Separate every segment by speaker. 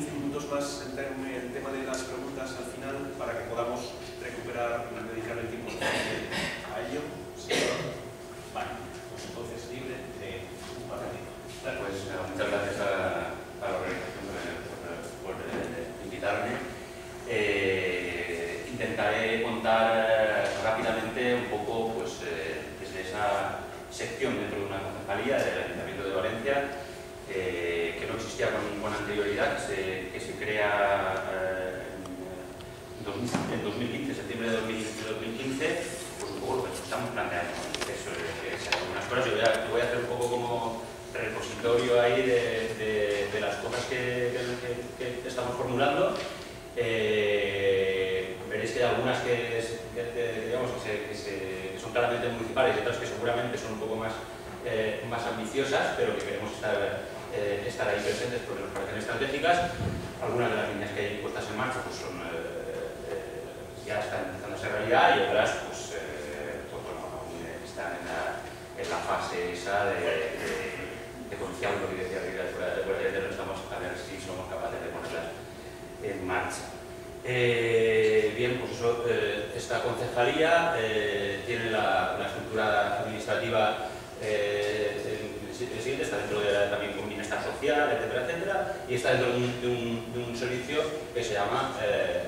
Speaker 1: 10-15 minutos más en el tema de las preguntas al final para que podamos recuperar y dedicar el tiempo a ello. ¿Sí? Vale, pues entonces libre de un par de
Speaker 2: Pues muchas gracias a, la organización por, por, invitarme. Eh, intentaré contar rápidamente un poco pues, eh, desde esa sección dentro de una concejalía del Ayuntamiento de Valencia eh, que no existía con anterioridad, que se, que se crea eh, en 2015, septiembre de 2015, pues un poco lo que estamos planteando. Eso, es cosas, yo voy, a, yo voy a hacer un poco como repositorio ahí de, de, las cosas que, estamos formulando. Eh, veréis que hay algunas que, digamos, que, se, son claramente municipales y otras que seguramente son un poco más, eh, más ambiciosas, pero que queremos estar eh, estar ahí presentes porque nos parecen estratégicas. Algunas de las líneas que hay puestas en marcha pues son, eh, eh, ya están empezando a ser realidad y otras pues, eh, pues bueno, están en la, en la, fase esa de, de, de conciencia, lo que decía Rita fuera de fuera de estamos a ver si somos capaces de ponerlas en marcha. Eh, bien, pues eso, eh, esta concejalía eh, tiene la, la, estructura administrativa el siguiente, está dentro de la, también bienestar social, etcétera, etcétera, y está dentro de un, de un, de un servicio que se llama eh,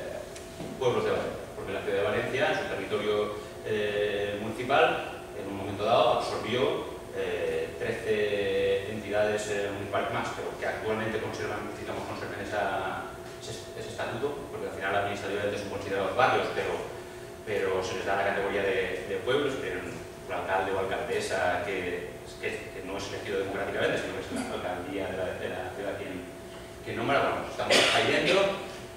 Speaker 2: Pueblos de Valencia, porque la ciudad de Valencia, en su territorio eh, municipal, en un momento dado absorbió eh, 13 entidades municipales más, pero que actualmente conservan, necesitamos conserven esa, ese, ese, estatuto, porque al final administrativamente son considerados barrios, pero, pero se les da la categoría de, de pueblos, tienen un alcalde o alcaldesa que que, que, no es elegido democráticamente, sino que es la alcaldía de la, de la ciudad quien, quien nombra. Bueno, estamos ahí dentro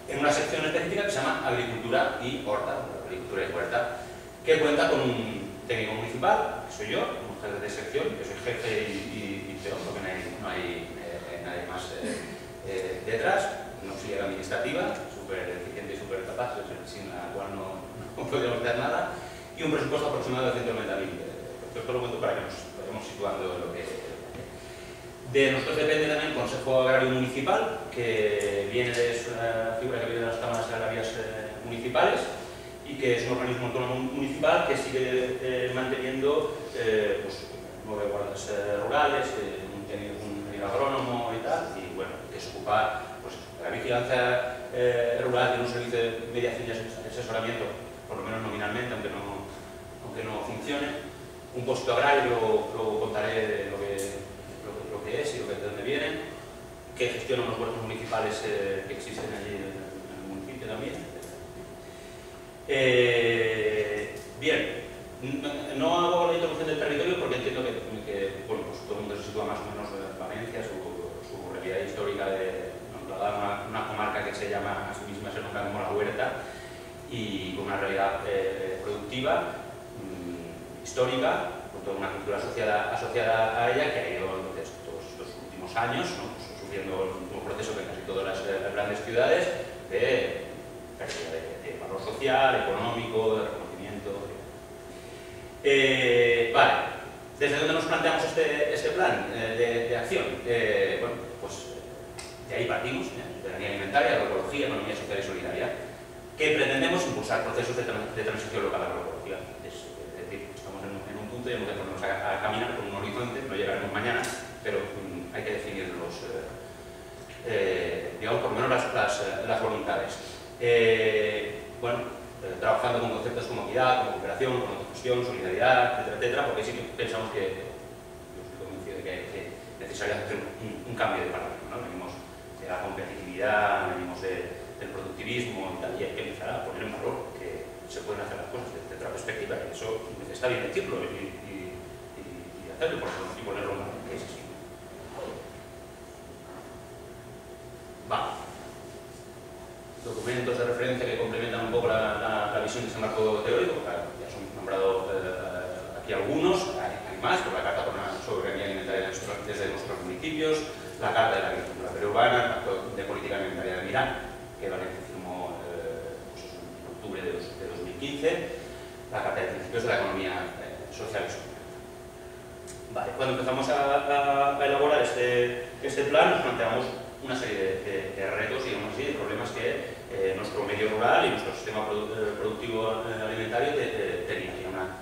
Speaker 2: en una sección específica que se llama Agricultura y Horta, Agricultura y Huerta, que cuenta con un técnico municipal, que soy yo, un jefe de sección, que soy jefe y, peor, porque no hay, no hay eh, nadie más eh, eh, detrás, una auxiliar administrativa, súper eficiente y súper capaz, sin la cual no, no podemos hacer nada, y un presupuesto aproximado de 190.000 esto lo cuento para que nos situando lo que... De nosotros depende también el Consejo Agrario Municipal, que viene de es una figura que viene de las cámaras agrarias eh, municipales y que es un organismo autónomo municipal que sigue eh, manteniendo eh, pues, nueve guardas rurales, un, un, agrónomo y tal, y bueno, que se ocupa pues, la vigilancia rural, tiene un servicio de mediación y asesoramiento, por lo menos nominalmente, aunque no, aunque no funcione un posto agrario, luego contaré lo que, lo, que, es y lo que, de dónde vienen, que gestiona los huertos municipales eh, que existen allí en, el municipio también. Eh, bien, no hago la introducción del territorio porque entiendo que, pues todo el mundo se sitúa más o menos en Valencia, su, su realidad histórica de una, una, comarca que se llama a sí misma se nombra como la huerta y con una realidad eh, productiva histórica, con toda una cultura asociada, asociada a ella, que ha ido desde estos, últimos años ¿no? pues, sufriendo un proceso que en casi todas las, las grandes ciudades de pérdida de, valor social, económico, de reconocimiento. Eh, vale, ¿desde dónde nos planteamos este, este plan eh, de, acción? Eh, bueno, pues de ahí partimos, ¿eh? de línea alimentaria, agroecología, economía social y solidaria, que pretendemos impulsar procesos de, transición local agroecológica tenemos que ponernos a, caminar con un horizonte, no llegaremos mañana, pero um, hay que definir los, eh, eh, digamos, por lo menos las, las, voluntades. bueno, trabajando con conceptos como equidad, como cooperación, como solidaridad, etcétera, etcétera, porque sí que pensamos que, yo estoy convencido de que, es necesario hacer un, cambio de paradigma. ¿no? Venimos de la competitividad, venimos del productivismo y tal, y hay que empezar a poner en valor que se pueden hacer las cosas desde otra perspectiva, y eso está bien decirlo y, hacerlo y ponerlo en valor, que es así. Va documentos de referencia que complementan un poco la, visión de ese marco teórico, ya se han nombrado eh, aquí algunos, hay, más, por la Carta por una Soberanía Alimentaria desde nuestros municipios, la Carta de la Agricultura Peruana, el Pacto de Política Alimentaria de Milán, que Valencia firmó eh, pues en octubre de, 2015, la Carta de Principios de la Economía eh, Social y Solidaria. Vale, cuando empezamos a, elaborar este, este plan nos planteamos una serie de, retos y de problemas que eh, nuestro medio rural y nuestro sistema eh, productivo eh, alimentario tenía. una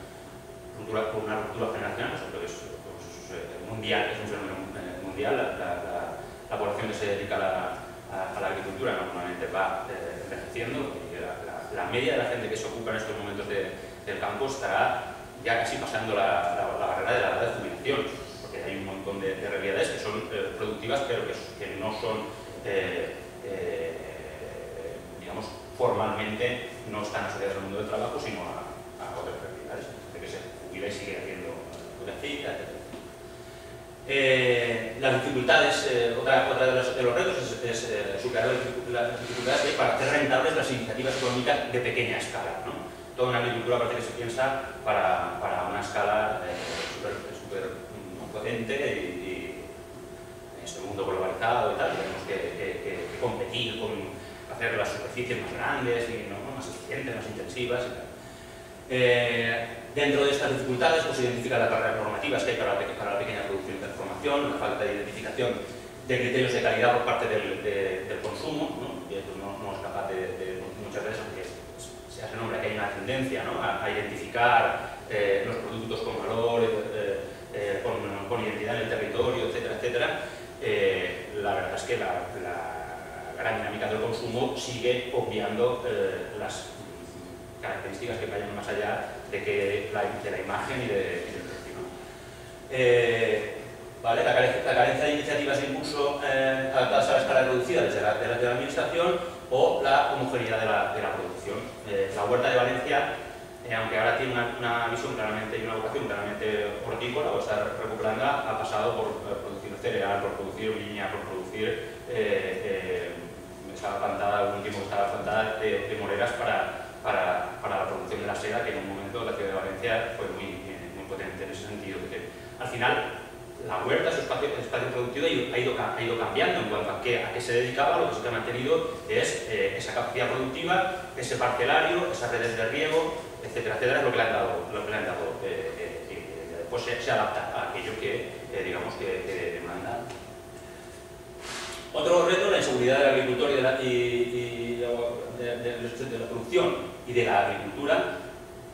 Speaker 2: ruptura, una ruptura generacional, eso es, pues, mundial, es un fenómeno mundial. La, población que se dedica a la, agricultura normalmente va envejeciendo y la, media de la gente que se ocupa en estos momentos del campo estará ya casi pasando la, barrera de la edad de jubilación hay un montón de, realidades que son eh, productivas, pero que, no son, eh, eh, digamos, formalmente no están asociadas al mundo del trabajo, sino a, otras realidades, de que se jubila y sigue haciendo cita, etc. las dificultades, otra, otra de, los, de, los, retos es, superar las dificultades que para hacer rentables las iniciativas económicas de pequeña escala. ¿no? Toda una agricultura parece que se piensa para, para una escala súper potente y, en este mundo globalizado y tal, tenemos que, competir con hacer las superficies más grandes y más eficientes, más intensivas y tal. Eh, dentro de estas dificultades pues, se identifican las barreras normativas que hay para la, pequeña producción de información, la falta de identificación de criterios de calidad por parte del, consumo, ¿no? que no, no, es capaz de, muchas veces, aunque se hace nombre que hay una tendencia ¿no? a, identificar eh, los productos con valor, eh, eh, con, identidad en el territorio, etcétera, etcétera, eh, la verdad es que la, gran dinámica del consumo sigue obviando eh, las características que vayan más allá de, que la, de la imagen y, de, del precio. ¿vale? la, carencia de iniciativas de impulso adaptadas a la escala reducida desde la, de administración o la homogeneidad de la, de producción. la Huerta de Valencia eh, aunque ahora tiene una, visión claramente y una vocación claramente hortícola o está recuperando, ha pasado por eh, producir cereal, por producir viña, por producir eh, estaba plantada, algún tiempo estaba plantada de, moreras para, para, para, la producción de la seda, que en un momento la ciudad de Valencia fue muy, muy potente en ese sentido. Que al final la huerta, su espacio, espacio productivo, ha ido, ha ido cambiando en cuanto a qué, a qué se dedicaba, lo que se ha mantenido es esa capacidad productiva, ese parcelario, esas redes de riego, etcétera, etcétera, es lo que le han dado, lo que le han dado eh, eh, eh, después se, adapta a aquello que, digamos, que, demanda. Otro reto, la inseguridad del agricultor y de la, y, de, la producción y de la agricultura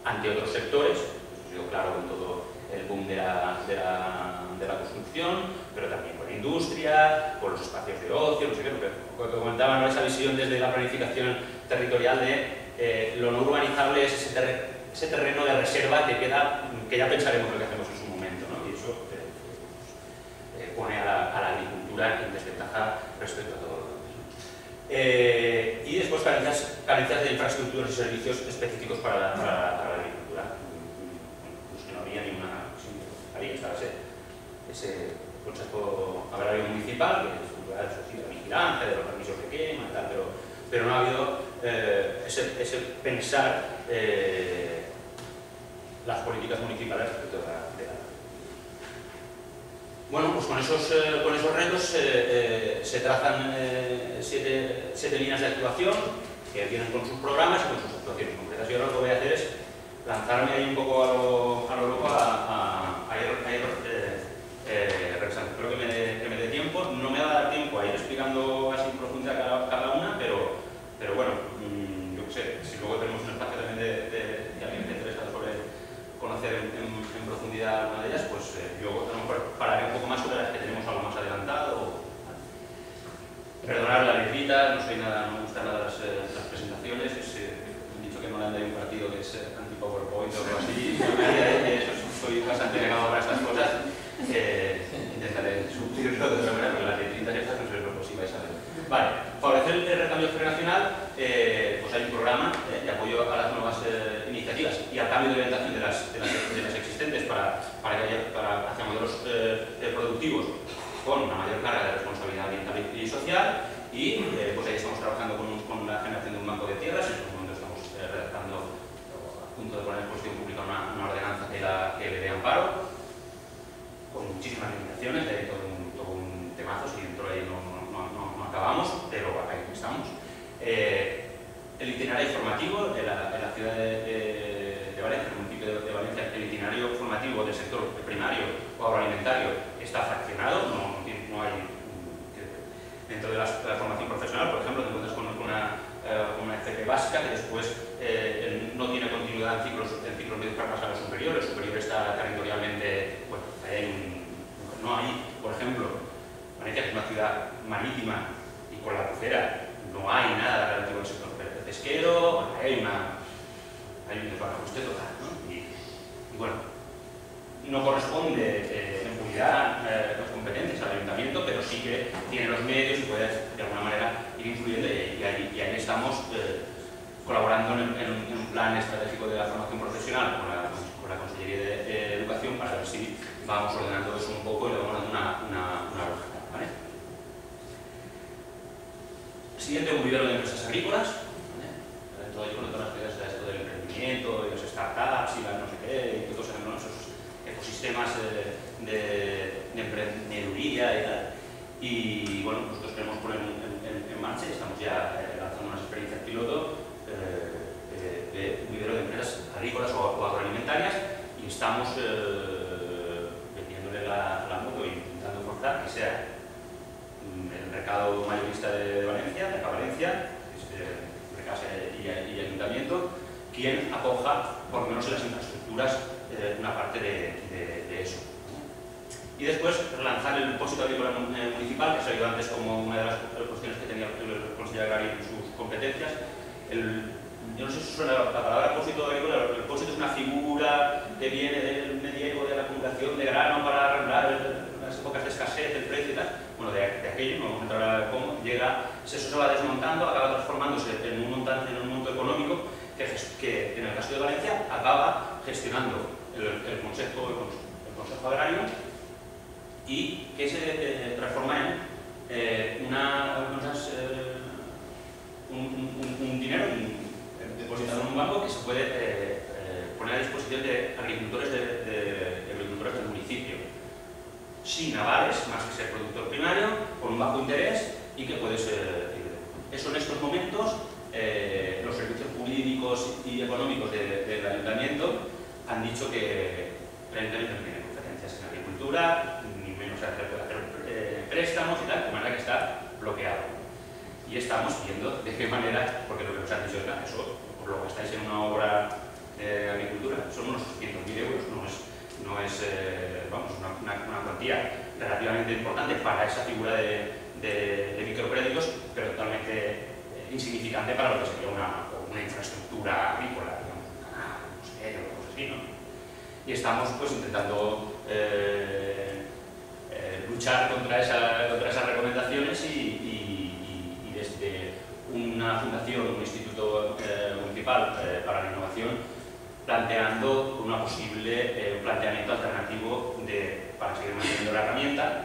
Speaker 2: ante otros sectores, yo claro con todo el boom de la, de la, construcción, pero también con la industria, con los espacios de ocio, no sé qué, lo que, comentaban, esa visión desde la planificación territorial de eh, lo no urbanizable es ese, terreno de reserva que queda, que ya pensaremos lo que hacemos en su momento, ¿no? y eso eh, eh, pone a la, agricultura en desventaja respecto a. y después carencias, carencias, de infraestructuras y servicios específicos para la, para, la agricultura. Pues que no había ninguna... Había que estar ese, ese consejo agrario municipal, que es la vigilancia de los permisos de quema y tal, pero, pero no ha habido eh, ese, pensar eh, las políticas municipales respecto de la, Bueno, pues con esos, eh, con esos retos se trazan siete, siete, líneas de actuación que vienen con sus programas y con sus actuaciones concretas. Yo lo que voy a hacer es lanzarme ahí un poco a lo, a lo loco a, a, ir, a ir revisando. Espero que me, dé, que me dé tiempo. No me va a dar tiempo a ir explicando así en profundidad cada, cada una, pero, pero bueno, si luego tenemos un espacio también de, de, de alguien que interesado sobre conocer en, profundidad una de ellas, pues eh, yo a lo mejor pararé un poco más sobre las que tenemos algo más adelantado. No soy nada, no me gustan nada las, eh, las presentaciones, es, eh, he dicho que le han dado un partido que es eh, anti-PowerPoint o algo así, me- eso soy bastante negado para estas cosas, eh, intentaré suplirlo de otra manera, pero las letritas estas no sé lo si vais a ver. Vale, favorecer el recambio generacional, eh, pues hay un programa eh, de apoyo a las nuevas eh, iniciativas y al cambio de orientación de las, de las, de las existentes para, para, que haya, para hacia modelos eh, eh, productivos con una mayor carga de responsabilidad ambiental y social y eh, pues ahí estamos trabajando con, con la generación de un banco de tierras, en este momento estamos eh, redactando a punto de poner en exposición pública una, una ordenanza que, la, que le dé amparo con muchísimas limitaciones, de todo un, todo un temazo, si dentro de ahí no, no, no- no- acabamos, pero ahí estamos. Eh, el itinerario formativo de la, de la ciudad de, de- de Valencia, el municipio de, Valencia, el itinerario formativo del sector primario o agroalimentario está fraccionado, no, hay dentro de la, de formación profesional, por ejemplo, te encuentras con una, eh, una FP básica que después eh, no tiene continuidad en ciclos, en ciclos para pasar al superior, el superior está territorialmente, bueno, no hay, por ejemplo, Valencia es una ciudad marítima y con la crucera no hay nada relativo al sector pe- pesquero, hay una hay un desbarajuste total, ¿no? Y, bueno, no corresponde eh, en puridad eh, las competencias al ayuntamiento, pero sí que tiene los medios y puede de alguna manera ir influyendo y, ahí, estamos eh, colaborando en, un, plan estratégico de la formación profesional con la, con la Consellería de, de Educación para ver si vamos ordenando eso un poco y le vamos dando una, una, una lógica. Siguiente, un vivero de empresas agrícolas. ¿vale? Todo ello con todas las ideas de esto del emprendimiento, y los startups y las no sé qué, y todos esos, ecosistemas eh, de, de emprendeduría y tal. Y bueno, nosotros queremos poner en, marcha estamos ya eh, lanzando unas experiencias piloto eh, de, de un vivero de empresas agrícolas o, agroalimentarias y estamos eh, vendiéndole la, moto e intentando forzar que sea mm, el mercado mayorista de Valencia, de Valencia, eh, y, Ayuntamiento, quien acoja, por lo menos en las infraestructuras, eh, una parte de. Y después relanzar el depósito agrícola mun- municipal, que salió antes como una de las cuestiones que tenía el Consejo Agrario en sus competencias. El- yo no sé si suena la, la palabra depósito agrícola, el depósito es una figura que viene del medievo de la acumulación de grano para arreglar las épocas de escasez, el precio y tal. Bueno, de, de aquello, no vamos a entrar cómo, llega, eso se va desmontando, acaba transformándose en un montante, en un monto económico que, que en el caso de Valencia acaba gestionando el, el Consejo, el, Cons- el Consejo Agrario y que se eh, transforma en eh, una, unas, eh, un, un- un- dinero un- depositado en un banco que se puede eh, eh, poner a disposición de agricultores, de, de- de agricultores del municipio, sin avales, más que ser productor primario, con un bajo interés y que puede ser... Eso en estos momentos, eh, los servicios jurídicos y económicos de- del ayuntamiento han dicho que el ayuntamiento no tiene competencias en agricultura, menos hacer, eh, préstamos y tal, de manera que está bloqueado. Y estamos viendo de qué manera, porque lo que nos han dicho es que eso os lo gastáis en una obra de agricultura, son unos 100.000 euros, no es, no es eh, vamos, una, una- cuantía relativamente importante para esa figura de, de- microcréditos, pero totalmente eh, insignificante para lo que sería una, una infraestructura agrícola, digamos, un canal, un cosas así, ¿no? Y estamos pues intentando luchar contra, esa- contra esas recomendaciones y, desde una fundación, un instituto eh, municipal eh, para la innovación, planteando una posible eh, un planteamiento alternativo de, para seguir manteniendo la herramienta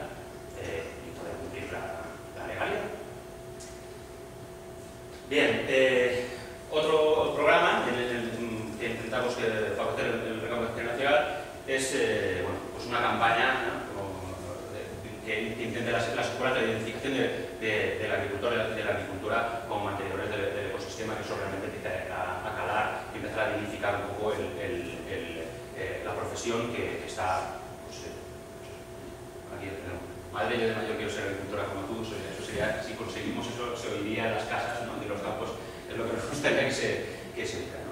Speaker 2: y poder cumplir la, la legalidad. Bien, otro programa el, que intentamos que favorecer el, el recaudo generacional es bueno, pues una campaña. Que, intente las escuelas de identificación de, de- la agricultura, de la agricultura como mantenedores del, ecosistema, que eso realmente empiece a, calar y empezar a dignificar un poco eh, la profesión que, está pues, eh, aquí tenemos. Madre, yo de mayor quiero ser agricultora como tú, eso sería, si conseguimos eso, se oiría en las casas ¿no? de los campos, es lo que nos gustaría que se, que se diga.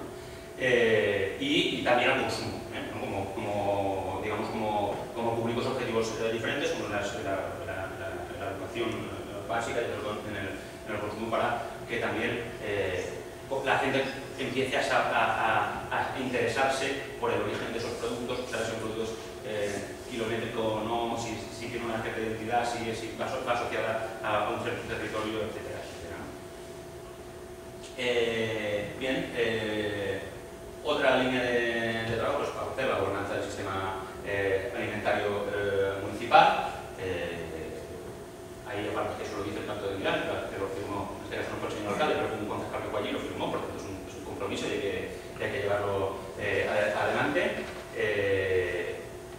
Speaker 2: Eh, y, también al consumo, ¿eh? como, digamos, como, como públicos objetivos diferentes, la, educación eh, básica y en el, en el consumo para que también la gente empiece a, a, interesarse por el origen de esos productos, si son productos eh, kilométricos o no, si, si, tiene una cierta identidad, si, si va, asociada a un cierto territorio, etc. Eh, bien, eh, otra línea de, trabajo es para hacer la gobernanza del sistema eh, alimentario municipal. Ahí aparte eso lo dice el Pacto de Milán, que lo firmó, en este caso no fue el señor alcalde, pero un concejal que fue allí, lo firmó, por tanto es un, es un compromiso y hay que, hay que llevarlo adelante.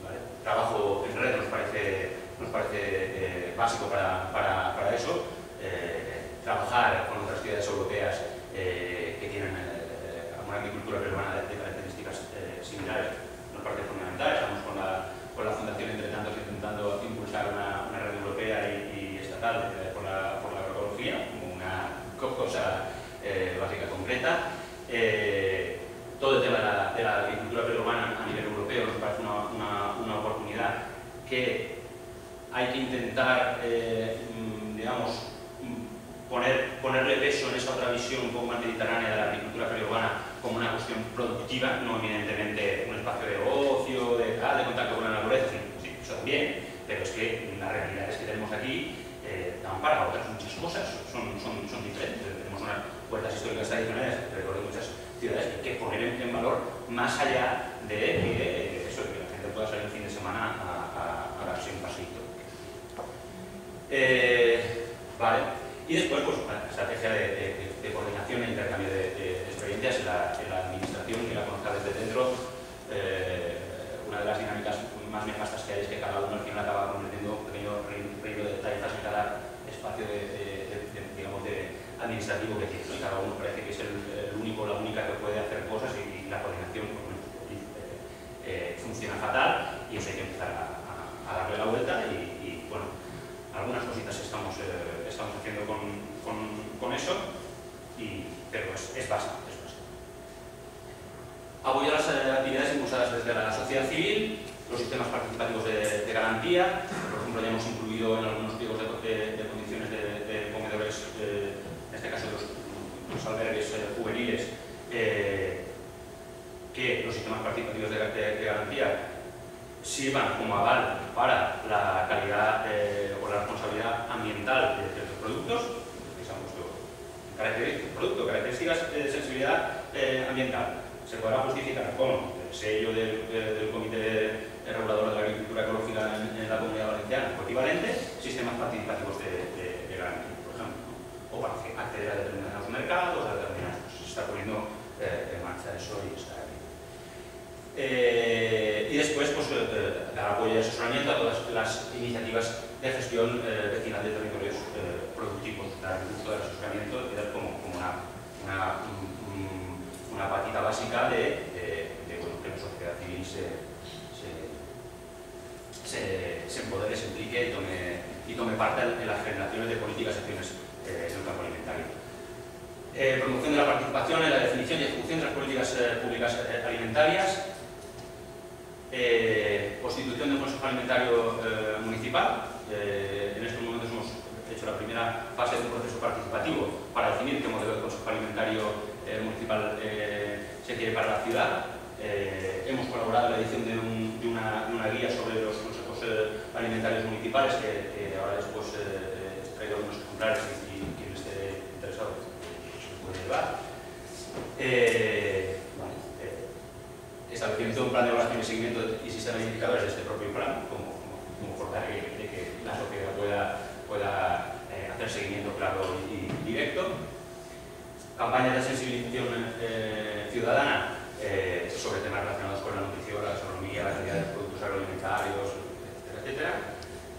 Speaker 2: Vale. Trabajo en red nos parece, nos parece básico para, para, para eso. trabajar con otras ciudades europeas eh, que tienen eh, una agricultura peruana de, características eh, similares, nos parece fundamental. Estamos con la, con la Fundación Entre Tantos intentando impulsar una, y estatal por la, por la agroecología como una cosa básica concreta. todo el tema de la, de la, agricultura peruana a nivel europeo nos parece una, una, una oportunidad que hay que intentar, mm, digamos, poner, ponerle peso en esa otra visión un poco más mediterránea de la agricultura periurbana como una cuestión productiva, no evidentemente un espacio de ocio, de, ah, de contacto con la naturaleza, sí, eso también, pero es que las realidades que tenemos aquí eh, dan otras muchas cosas, son, diferentes. Tenemos unas puertas históricas tradicionales alrededor de muchas ciudades que hay que poner en, valor más allá de que, eso, que la gente pueda salir el fin de semana a, a, a darse un paseito. Eh, vale. Y después, pues, una estrategia de, coordinación e intercambio de, experiencias en la, administración que la conozca desde dentro. Eh, una de las dinámicas más nefastas que hay es que cada uno al final acaba convirtiendo de taifas en cada espacio de, digamos, de administrativo que tiene. Y cada uno parece que es el, único la única que puede hacer cosas y, la coordinación pues, eh, eh, funciona fatal y eso hay que empezar a, darle la vuelta y, bueno, algunas cositas estamos estamos haciendo con, con, con eso, y, pero es, es básico. Es Apoyar las eh, actividades impulsadas desde la sociedad civil, los sistemas participativos de, de garantía, por ejemplo ya hemos incluido en algunos pliegos de, de, condiciones de, comedores, eh, en este caso los, los albergues eh, eh, que los sistemas participativos de, garantía sirvan como aval para la calidad eh, o la responsabilidad ambiental de ciertos productos, producto, características de sensibilidad eh, ambiental. Se podrá justificar con el sello del, del Comité Regulador de la Agricultura Ecológica en, la Comunidad Valenciana o equivalente, sistemas participativos de, de, de garantía, por ejemplo, o para acceder a determinados mercados, a determinados, se está poniendo eh, en marcha eso y está eh, y después, pues, eh, dar apoyo y asesoramiento a todas las iniciativas de gestión eh, vecinal de territorios productivos, dar el gusto del asesoramiento dar como, como una, una, patita básica de, de, de bueno, que la sociedad civil se, se, se, se empodere, se implique y tome, y tome parte en las generaciones de políticas y acciones eh, en el campo alimentario. Eh, promoción de la participación en la definición y ejecución de las políticas eh, públicas alimentarias, eh, constitución de un Consejo Alimentario Municipal. En estos momentos hemos hecho la primera fase de un proceso participativo para definir qué modelo de Consejo Alimentario Municipal se quiere para la ciudad. Hemos colaborado en la edición de, un, de, una, guía sobre los consejos alimentarios municipales que, ahora después he traído algunos ejemplares y, puede llevar establecimiento de un plan de evaluación y seguimiento y sistema de indicadores de este propio plan, como, como, forma de, que la sociedad pueda, pueda eh, hacer seguimiento claro y, directo. Campaña de sensibilización eh, ciudadana eh, sobre temas relacionados con la nutrición, la gastronomía, la calidad de productos agroalimentarios, etcétera, etcétera.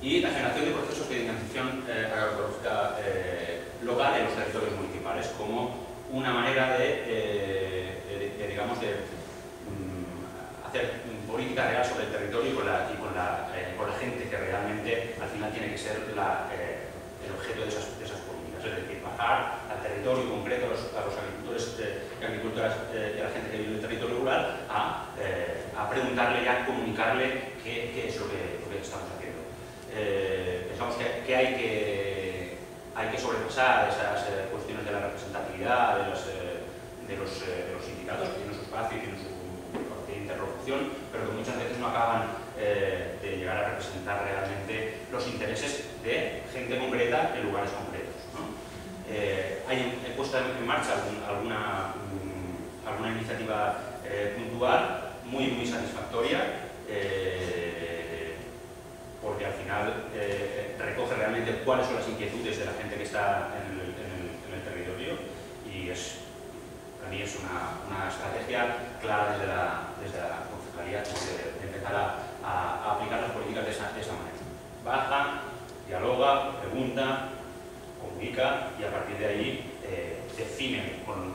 Speaker 2: Y la generación de procesos de dinamización eh, agroecológica eh, local en los territorios municipales como una manera de, de digamos, de hacer política real sobre el territorio y con la, con la, eh, con la gente que realmente al final tiene que ser eh, el objeto de esas, esas, políticas. Es decir, bajar al territorio concreto, a los, agricultores eh, y agricultoras eh, y a la gente que vive en el territorio rural, a, eh, a preguntarle y a comunicarle qué, qué es lo que, estamos haciendo. pensamos que hay que hay que sobrepasar esas cuestiones de la representatividad de los, de los, sindicatos que tienen su espacio tienen su interlocución, pero que muchas veces no acaban de llegar a representar realmente los intereses de gente concreta en lugares concretos. hay, he puesto en marcha alguna, mm, alguna iniciativa puntual muy, muy satisfactoria eh, porque al final eh, recoge realmente cuáles son las inquietudes de la gente que está en el, es, para mí es una, estrategia clara desde la, desde la concejalía de, empezar a, aplicar las políticas de esa, manera. Baja, dialoga, pregunta, comunica y a partir de ahí eh, define con,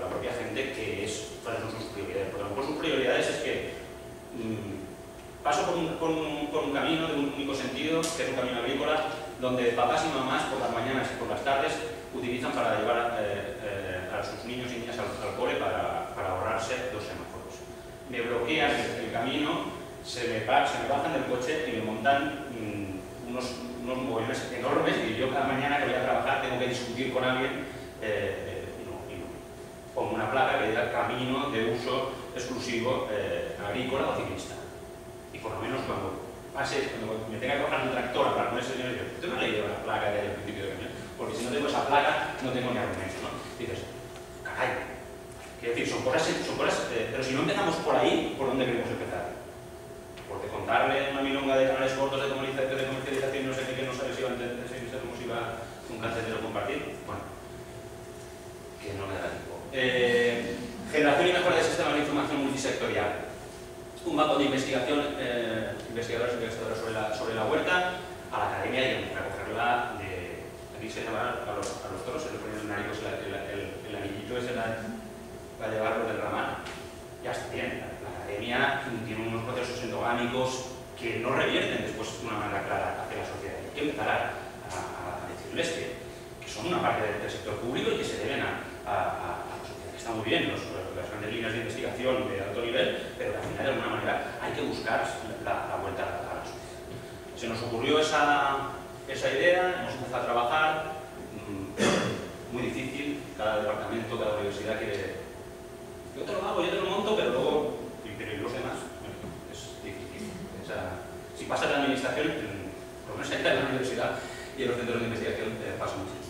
Speaker 2: la propia gente qué es, cuáles son sus prioridades. Porque a lo mejor sus prioridades es que Mm, paso por un, camino de un único sentido, que es un camino agrícola, donde papás y mamás por las mañanas y por las tardes utilizan para llevar eh, eh, a sus niños y niñas al, cole para, ahorrarse dos semáforos. Me bloquean el, camino, se me, se me, bajan del coche y me montan mm, unos, unos movimientos enormes y yo cada mañana que voy a trabajar tengo que discutir con alguien eh, y, no, y no. Pongo una placa que diga camino de uso exclusivo eh, agrícola o ciclista. Y por lo menos cuando pase, cuando me tenga que bajar un tractor para ponerse el yo tengo no leído la placa que hay al principio de camión, porque si no tengo esa placa no tengo ni argumento, caray, quiero decir, son cosas, son cosas eh, pero si no empezamos por ahí, ¿por dónde queremos empezar? Porque contarle una milonga de canales cortos de comercialización, de comercialización no sé qué, que no sabe si va a entender, si cómo si va un cartelero compartir, bueno, que no me da tiempo. Eh, Generación y mejora del sistema de información multisectorial. Un mapa de investigación, eh, investigadores y investigadoras sobre la, sobre la huerta, a la academia y a recogerla de... Aquí se llama a los, a los toros, se les ponen el, el ese para llevarlo del ramal. Ya está bien, la, academia tiene unos procesos endogámicos que no revierten después de una manera clara hacia la sociedad. Hay que empezar a, decirles que, que, son una parte del, sector público y que se deben a, a, a la sociedad. Está muy bien, los, las grandes líneas de investigación de alto nivel, pero al final de alguna manera hay que buscar la, vuelta a la sociedad. Se nos ocurrió esa, esa idea, hemos empezado a trabajar, cada departamento, cada universidad quiere... Yo te lo hago, yo te lo monto, pero luego, pero los demás, es difícil. si pasa la administración, por lo menos en la universidad y en los centros de investigación eh, pasa mucho.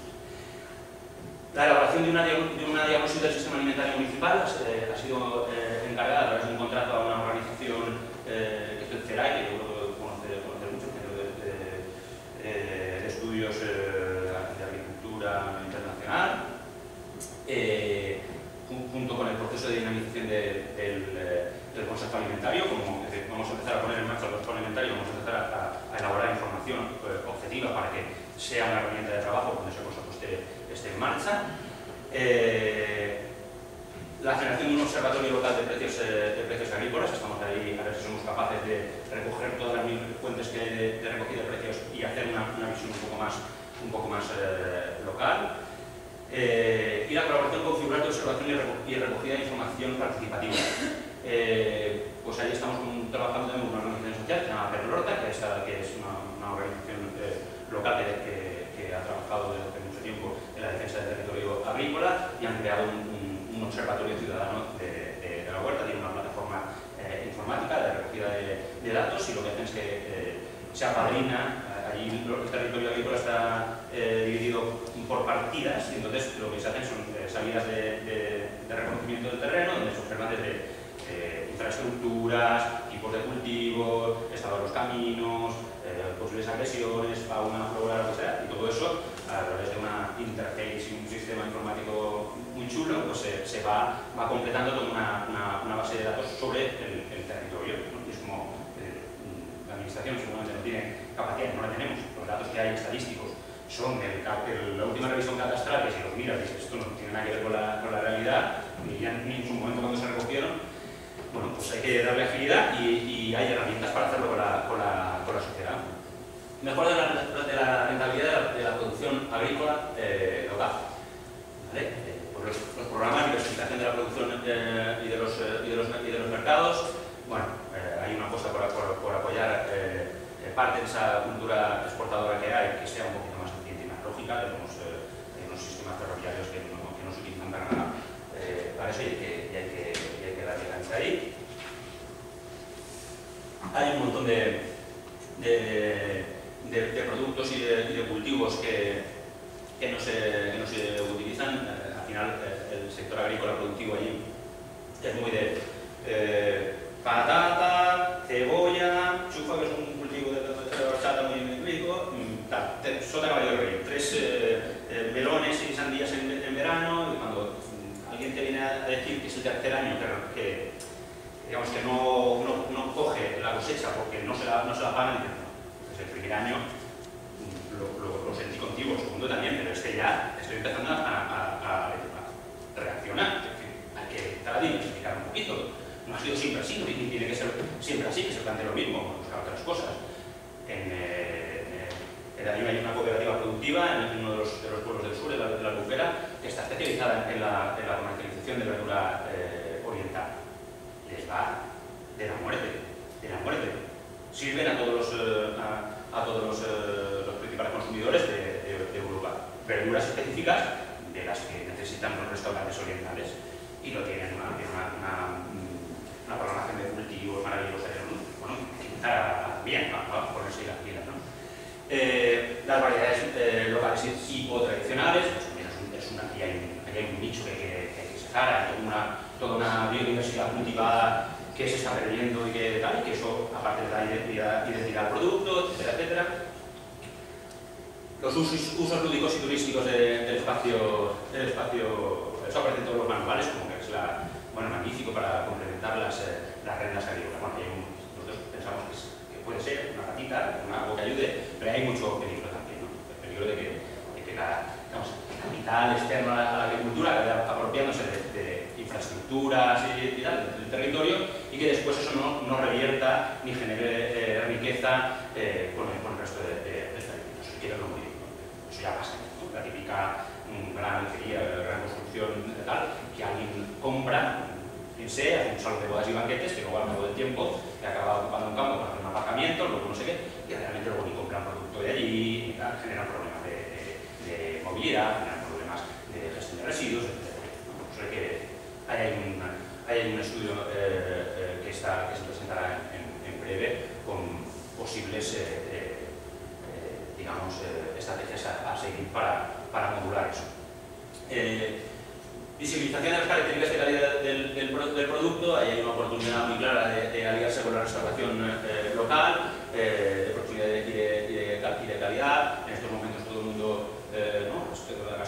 Speaker 2: La elaboración de una, de una diagnosis del sistema alimentario municipal eh, ha sido eh, encargada a través de un contrato a una organización eh, que es el CERAI, que yo creo que conoce, conoce mucho, Centro de, de, de, Estudios de Agricultura Internacional, junto con el proceso de dinamización del, del, Consejo Alimentario, como vamos a empezar a poner en marcha el Consejo Alimentario, vamos a empezar a, elaborar información objetiva para que sea una herramienta de trabajo cuando ese consejo esté en marcha. Eh, la generación de un observatorio local de precios, eh, de precios agrícolas, estamos ahí a ver si somos capaces de recoger todas las fuentes que hay de, recogida de precios y hacer una, visión un poco más, un poco más eh, local. Y la colaboración con figuras de observación y recogida de información participativa. pues ahí estamos trabajando en una organización social que se llama Perlorta, que que es una, organización local que, que, ha trabajado desde tiempo en la defensa del territorio agrícola y han creado un, observatorio ciudadano de, la huerta, tiene una plataforma eh, informática de recogida de, datos y lo que hacen es que eh, se apadrina, el territorio agrícola está eh, dividido por partidas y entonces lo que se hacen son salidas de, reconocimiento del terreno donde se observan desde infraestructuras, tipos de cultivo, estado de los caminos, posibles agresiones, fauna, flora, lo que sea, y todo eso a través de una interface y un sistema informático muy chulo, pues se, va, completando toda una, base de datos sobre el, territorio. Y es como eh, la administración seguramente no tiene capacidad, no la tenemos, los datos que hay estadísticos son la última revisión catastral, que si los miras dices esto no tiene nada que ver con la, realidad, ni, ni en su momento cuando se recogieron, bueno, pues hay que darle agilidad y, y hay herramientas para hacerlo con la, con sociedad. Mejora de la, de rentabilidad de la, producción agrícola eh, local. Eh, los, programas de diversificación de la producción eh, y, de los, y, de los, y, de los, mercados, bueno, hay una apuesta por, por, apoyar parte de esa cultura exportadora que hay, que sea un poquito más eficiente y más lógica, tenemos eh, unos sistemas ferroviarios que no, que no se utilizan para nada eh, para eso y hay que, hay que, y hay darle cancha ahí. Hay un montón de, de, productos y de, cultivos que, que, no se, que no se utilizan. Eh, al final, el sector agrícola productivo allí es muy de tercer año que, digamos que no, no, no, coge la cosecha porque no se la, no se la pagan, pues el primer año lo, lo, lo, sentí contigo, el segundo también, pero es que ya estoy empezando a, a, a reaccionar. hay que tratar de diversificar un poquito. No ha sido siempre así, ni tiene que ser siempre así, que se plantee lo mismo, buscar otras cosas. En, eh, en hay una cooperativa productiva en uno de los, de los pueblos del sur, de la, de la Albufera, que está especializada en la, en la comercialización de verdura eh, oriental. Les va de la muerte, de la muerte. Sirven a todos los, eh, a, a, todos los, eh, los principales consumidores de, de, de, Europa. Verduras específicas de las que necesitan los restaurantes orientales y lo tienen una, una, una, una programación de cultivos maravillosa. Bueno, quizá bien, para, ponerse las pilas, ¿no? Eh, las variedades eh, locales tipo tradicionales, pues es, es una, aquí hay, hay un nicho que hay que, toda una, biodiversidad cultivada que se está perdiendo y que tal, y que eso aparte da identidad, identidad al producto, etcétera, etcétera. Los usos, usos lúdicos y turísticos de, del espacio, del espacio, eso aparece en todos los manuales, como que es la, bueno, magnífico para complementar las, eh, las rendas agrícolas. Bueno, hay nosotros pensamos que, puede ser una ratita, una algo que ayude, pero hay mucho peligro también, ¿no? El peligro de que, de la, capital externo a la, agricultura apropiándose de, infraestructuras y, tal, del territorio y que después eso no, revierta ni genere eh, riqueza eh, con, el, resto de, de, de lo muy Eso ya pasa. La típica um, gran alquería, gran construcción tal, que alguien compra, piense, hace un salón de bodas y banquetes, que luego al cabo del tiempo que acaba ocupando un campo para hacer un aparcamiento, luego no sé qué, y realmente luego ni compran producto de allí, y tal, generan problemas problemas de gestión de residuos, etc. que hay un, hay un estudio eh, eh, que, está, que se presentará en, breve con posibles eh, digamos, estrategias a, seguir para, para modular eso. visibilización de las características de calidad del, producto, ahí hay una oportunidad muy clara de, aliarse con la restauración local, de proximidad de, y de, calidad. En estos momentos todo el mundo, ¿no? respecto de la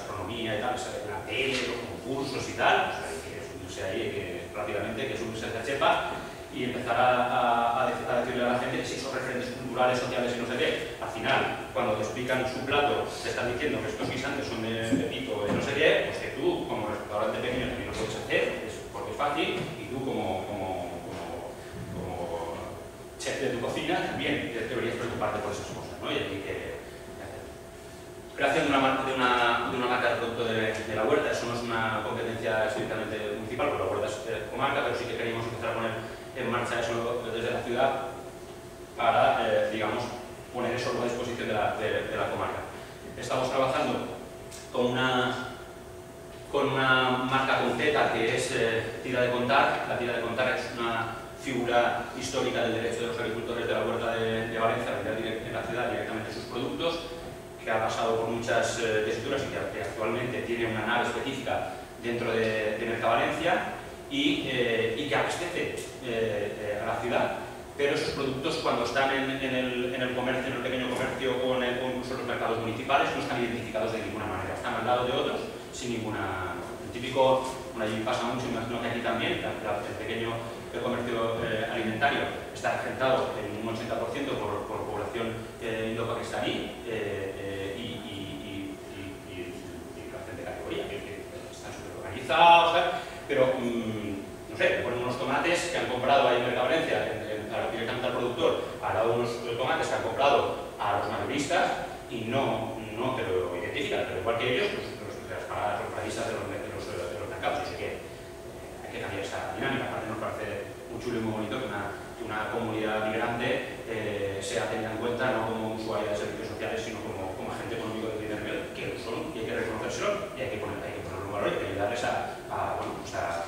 Speaker 2: tal, la tele, los concursos y tal, pues hay que subirse ahí, hay que rápidamente, que subirse a chepa y empezar a, a, a, decirle a la gente que si son referentes culturales, sociales y no sé qué, al final, cuando te explican su plato, te están diciendo que estos guisantes son de Pepito de no sé qué, pues que tú, como restaurante pequeño, también lo puedes hacer, porque es fácil, y tú como, como, como, como chef de tu cocina, también deberías preocuparte por esas cosas, ¿no? Y hay que creación de una, de de una marca de producto de, la huerta, eso no es una competencia estrictamente municipal, porque la huerta es comarca, pero sí que queríamos empezar a poner en marcha eso desde la ciudad para, eh, digamos, poner eso a disposición de la, de, de la comarca. Estamos trabajando con una, con una marca concreta que es eh, Tira de Contar. La Tira de Contar es una figura histórica del derecho de los agricultores de la huerta de, de Valencia a vender en la ciudad directamente sus productos, que ha pasado por muchas eh, y que, actualmente tiene una nave específica dentro de, de Mercavalencia y, eh, y que abastece eh, a la ciudad. Pero esos productos cuando están en, el, comercio, en el pequeño comercio o, en el, o incluso en los mercados municipales no están identificados de ninguna manera, están al lado de otros sin ninguna... El típico, bueno, allí pasa mucho, imagino que aquí también, el pequeño comercio eh, alimentario está regentado en un 80% por, por población eh, indo-pakistaní pero mmm, no sé, ponen unos tomates que han comprado ahí en Mercavalencia, directamente al productor, de unos tomates que han comprado a los mayoristas y no, no te lo identifican, pero igual que ellos, los, los, paradas, los paradistas de los, de los, de los mercados, así que hay que cambiar esa dinámica, aparte nos parece muy chulo y muy bonito que una, que una comunidad migrante eh, sea tenida en cuenta no como usuaria de servicios sociales, sino como, como agente económico de primer nivel, que lo son y hay que reconocérselo y hay que, ponerlo en valor y ayudarles pues a,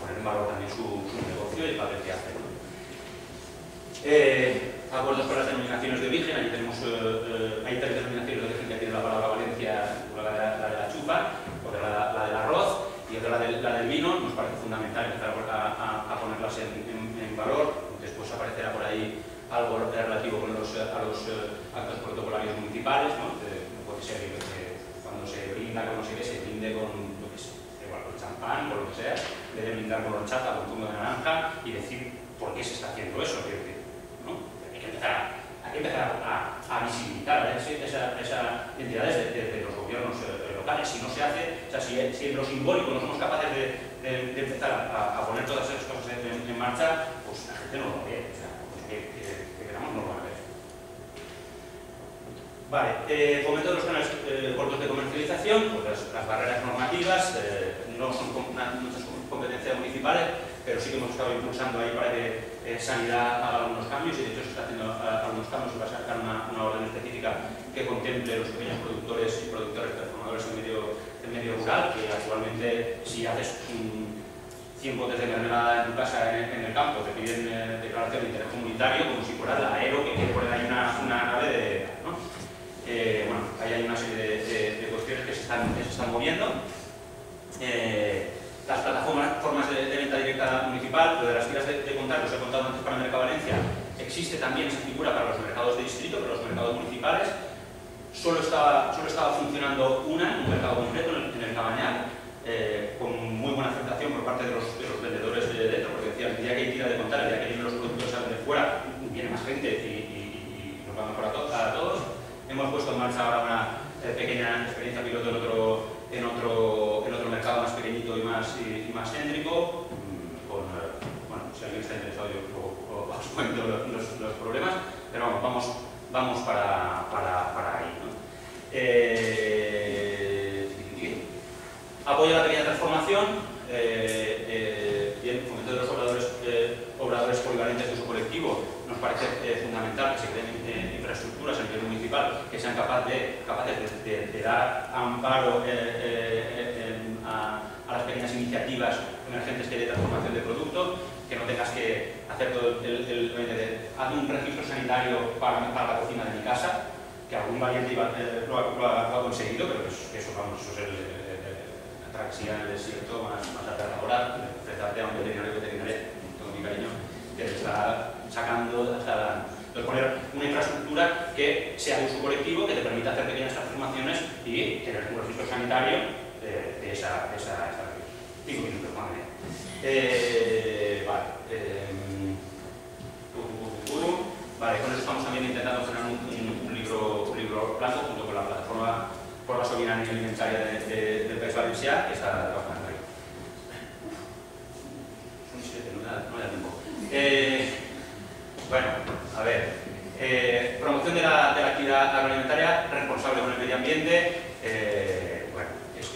Speaker 2: poner en valor también su, negocio y el papel que hacen. Eh, acuerdos con las denominaciones de origen, allí tenemos, eh, hay tres denominaciones de origen que tiene la palabra Valencia, la de la, la, de la chupa, o de la, la de la fundamental empezar a, ponerlas en, valor. Después aparecerá por ahí algo relativo con los, a los actos protocolarios municipales, ¿no? puede ser que cuando se brinda con no sé se brinde con, lo que con champán, con lo que sea, debe brindar con horchata, con zumo de naranja y decir por qué se está haciendo eso. ¿no? Hay que empezar hay que empezar a, visibilizar esas esa de, los gobiernos eh, locales. Si no se hace, o sea, si, si, en lo simbólico no somos capaces de, de empezar a, poner todas esas cosas en, marcha, pues la gente no lo ve. O sea, pues que, que, queramos no lo va a ver. Vale, eh, de los canales eh, cortos de comercialización, pues las, barreras normativas eh, no son muchas competencias municipales, pero sí que hemos estado impulsando ahí para que eh, Sanidad haga algunos cambios y de hecho se está haciendo eh, algunos cambios y va a sacar una, orden específica que contemple los pequeños productores y productores transformadores en medio, en medio rural, que actualmente si haces 100 botes de mermelada en tu casa en, el campo, te piden eh, declaración de interés comunitario como si fuera la aero que quiere poner ahí una, una nave de... ¿no? bueno, ahí hay una serie de, cuestiones que se están, moviendo. Eh, las plataformas de, venta directa municipal, lo de las tiras de, contar, os he contado antes para Mercado Valencia, existe también esa figura para los mercados de distrito, para los mercados municipales. Solo estaba, solo estaba funcionando una en un mercado concreto, en el, Cabañal, eh, con muy buena aceptación por parte de los, vendedores de dentro, porque decían, el día que hay tira de contar, el día que vienen los productores de fuera, viene más gente y, nos va mejor a, a, todos. Hemos puesto en marcha ahora una eh, pequeña experiencia piloto en otro, en otro, en otro mercado más pequeñito y más, más céntrico, mm, eh, bueno, si alguien está interesado yo os cuento los, los, problemas, pero vamos, vamos, vamos para, para, para ahí. ¿no? Eh, apoyo a la pequeña transformación, bien, fomento de los obradores, obradores polivalentes de uso parece fundamental que se creen infraestructuras a nivel municipal que sean capaces de, dar amparo a las pequeñas iniciativas emergentes de transformación de producto, que no tengas que hacer todo el, el, un registro sanitario para, la cocina de mi casa, que algún valiente eh, lo, ha, conseguido, pero eso, eso, vamos, eso es la travesía en el desierto más, más aterradora, enfrentarte a un veterinario veterinario, con mi cariño, que está sacando hasta de poner una infraestructura que sea de uso colectivo, que te permita hacer pequeñas transformaciones y tener un registro sanitario de, esa, de Cinco minutos, eh, vale. Eh, vale, con eso estamos también intentando generar un, libro, un libro blanco junto con la plataforma por la soberanía alimentaria de, de, del País Valenciano, que está trabajando ahí. Son siete, no da, da tiempo. Bueno, a ver. Eh, promoción de la, de actividad agroalimentaria responsable con el medio ambiente. Eh,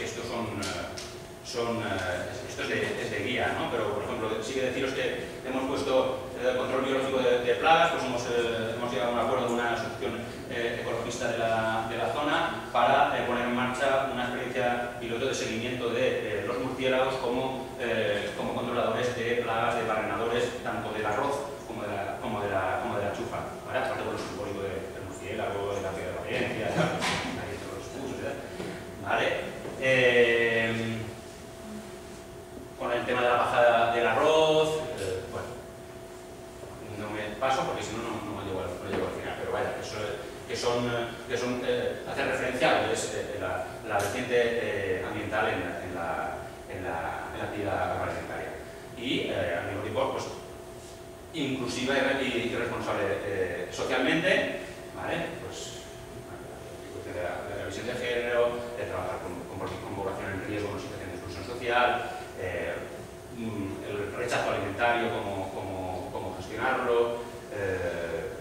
Speaker 2: estos son, eh, son esto es de, es de, guía, ¿no? pero por ejemplo, sí que deciros que hemos puesto el control biológico de, plagas, pues hemos, llegado a un acuerdo con una asociación ecologista de la, de la, zona para poner en marcha una experiencia piloto de seguimiento de los murciélagos como, como controladores de plagas, de barrenadores, tanto del arroz de la, como de la, de chufa, ¿vale? aparte con lo simbólico del murciélago, de la piedra de Valencia, ¿vale? Eh, con el tema de la bajada del arroz, eh, bueno, no me paso porque si no, no, llego, al, no llego al final, pero vaya, eso, que son, que son eh, hacer referencia a es la, la vertiente ambiental en, en, la, en, la, en la actividad agroalimentaria. Y al mismo tiempo, pues, inclusiva y, y responsable socialmente, ¿vale? Pues, de la, de la visión de género, de trabajar con con población en riesgo, una situación de exclusión social, eh, mm, el rechazo alimentario, cómo, cómo, cómo gestionarlo. Eh,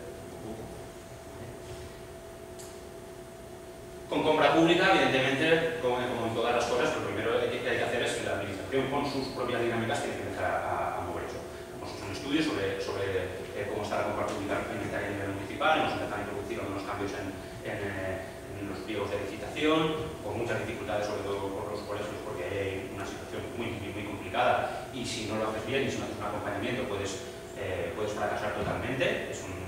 Speaker 2: con compra pública, evidentemente, como, como, en todas las cosas, lo primero que hay que hacer es que la administración con sus propias dinámicas tiene que empezar a, a, mover eso. Hemos hecho un estudio sobre, sobre eh, cómo está la compra pública alimentaria a nivel municipal, hemos empezado a introducir algunos cambios en, en en los pliegos de licitación, con muchas dificultades, sobre todo por los colegios, porque hay una situación muy, muy, muy complicada y si no lo haces bien y si no haces un acompañamiento puedes, eh, puedes fracasar totalmente. Es un,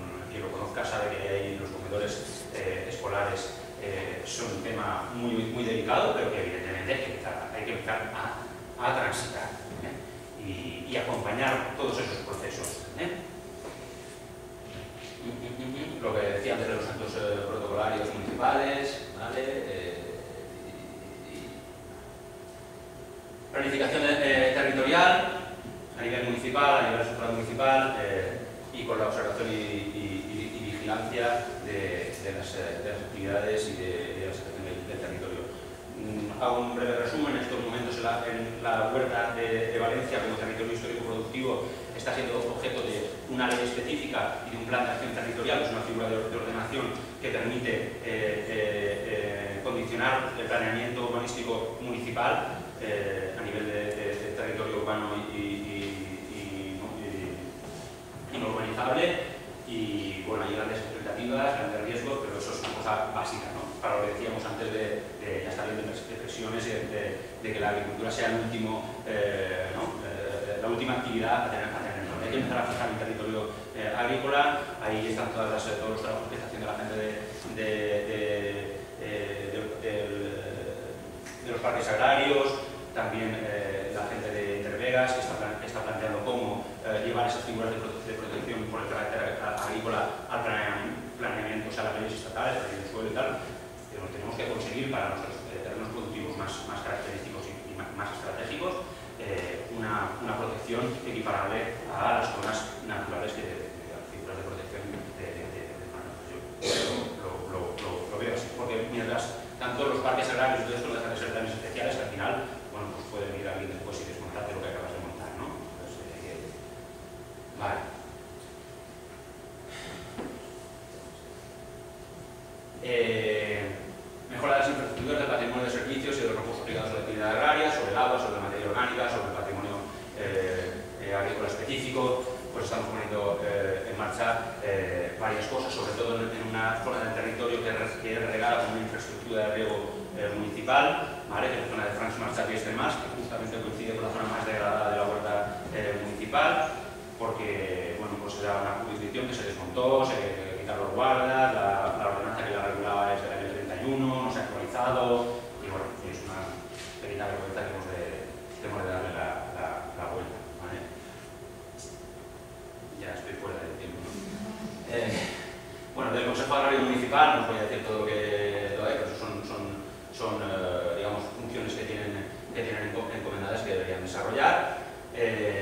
Speaker 2: sabe que hay los comedores eh, escolares eh, son un tema muy, delicado, pero que evidentemente hay que empezar, a, transitar. acompañar todos esos procesos. ¿eh? Lo que decía antes de los actos eh, protocolarios municipales, ¿vale? Eh, planificación territorial a nivel municipal, a nivel estructural municipal y con la observación y, vigilancia de, las, actividades y de, la situación del territorio hago un breve resumen. En estos momentos en la, huerta de, Valencia como territorio histórico productivo está siendo objeto de una ley específica y de un plan de acción territorial, es una figura de, ordenación que permite eh, eh, eh, condicionar el planeamiento urbanístico municipal a nivel de, territorio urbano y, no urbanizable y bueno, hay grandes expectativas, grandes riesgos, pero eso es una cosa básica, ¿no? Para lo que decíamos antes de, ya está viendo expresiones de, de, que la agricultura sea el último, eh, eh, la última actividad a tener, a tener Hay que empezar a fijar el territorio eh, agrícola, ahí están todas las, todos los trabajos que está haciendo la gente de, de los parques agrarios, también la gente de Intervegas que está, está planteando cómo llevar esas figuras de, protección por el carácter agrícola al planeamiento, o sea, las leyes estatales, la ley del suelo y tal, que tenemos que conseguir para nuestros eh, terrenos productivos más, más característicos y, más, estratégicos eh, una, una, protección equiparable a las zonas naturales que de, las figuras de protección de, de, Yo lo, lo, lo, veo así, porque mientras tanto los parques agrarios y todo esto dejan de ser planes especiales, al final, bueno, pues puede venir alguien después y desmontarte lo que acabas de montar, ¿no? Entonces, eh, vale. Eh, mejora las infraestructuras del patrimonio de servicios y de los recursos ligados a la actividad agraria, sobre el agua, sobre la materia orgánica, sobre el patrimonio eh, eh, agrícola específico, pues estamos poniendo en marcha varias cosas, sobre todo en, una zona del territorio que, es regada con una infraestructura de riego municipal, ¿vale? que es la zona de Franz Marcha y Extremas, que justamente coincide con la zona más degradada de la huerta municipal, porque bueno, pues era una jurisdicción que se desmontó, se los guardas, la, la, ordenanza que la regulaba es del año 31, no se ha actualizado, y bueno, es una pequeña vergüenza que hemos de, tenemos de darle la, la, vuelta. ¿vale? Ya estoy fuera del tiempo. Eh, bueno, del Consejo Agrario Municipal, no os voy a decir todo lo que lo hay, pero son, son, son eh, digamos, funciones que tienen, que tienen encomendadas que deberían desarrollar. Eh,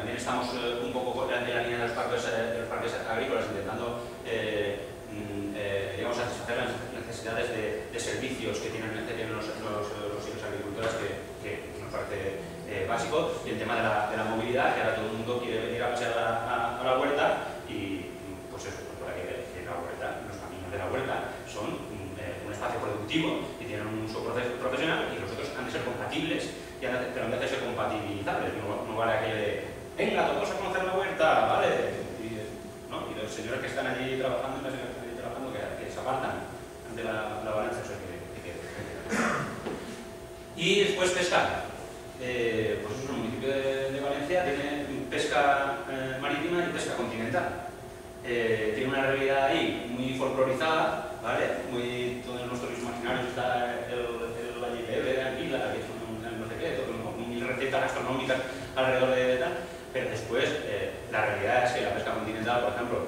Speaker 2: también estamos eh, un poco en la línea de los parques, eh, de los parques agrícolas intentando eh, mm, digamos, satisfacer las necesidades de, servicios que tienen, que tienen los, los, los, agricultores que, que, nos parece básico y el tema de la, de la, movilidad, que ahora todo el mundo quiere venir a pasear a, a, la huerta y pues eso, pues para que, que la huerta, los caminos de la huerta son un, un espacio productivo y tienen un uso profesional y los otros han de ser compatibles, y han de, pero han de ser compatibilizables, no, no vale aquello de venga, todos a conocer la huerta, ¿vale? Y, ¿no? y los señores que están allí trabajando, las señoras que están allí trabajando, que, que se apartan ante la, la balanza, o sea, que, que, Y después pesca. Eh, pues es un municipio de, de, Valencia, tiene pesca eh, marítima y pesca continental. Eh, tiene una realidad muy folclorizada, ¿vale? Muy, todos nuestros imaginarios está el, el, Valle de Anguila, que es un, no sé qué, todo, mil recetas gastronómicas alrededor de tal pero después eh, la realidad es que la pesca continental, por ejemplo,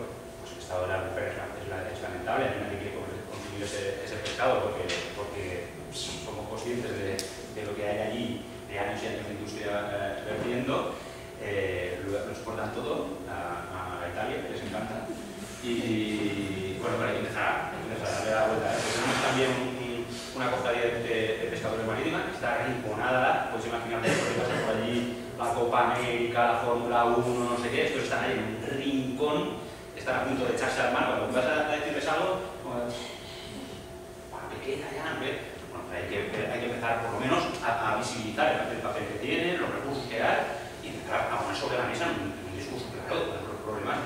Speaker 2: pues el estado de la pesca es, lamentable, nadie quiere consumir ese, pescado porque, somos conscientes de, lo que hay allí de años y años de industria eh, vertiendo, eh, lo, exportan todo a, a, Italia, que les encanta, y bueno, que empezar, empezar a darle la vuelta. ¿eh? Tenemos también un, una cofradía de, de, pescadores marítima que está rinconada, puedes imaginarte que pasa por allí la Copa América, la Fórmula 1, no sé qué, estos están ahí en un rincón, están a punto de echarse al mar. Cuando vas a decirles algo, bueno, ¿qué queda ya? Bueno, hay que, hay que empezar por lo menos a, visibilizar el, papel que tiene, los recursos que hay y empezar a poner sobre la mesa un, un discurso claro de los problemas